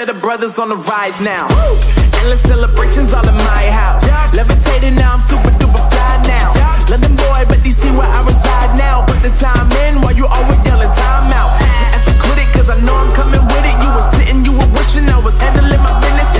that the brothers on the rise now. Endless celebrations all in my house. Levitating now, I'm super duper fly now. London boy, but DC where I reside now. Put the time in while you always yelling time out. And for quit it, cause I know I'm coming with it. You were sitting, you were wishing I was handling my business.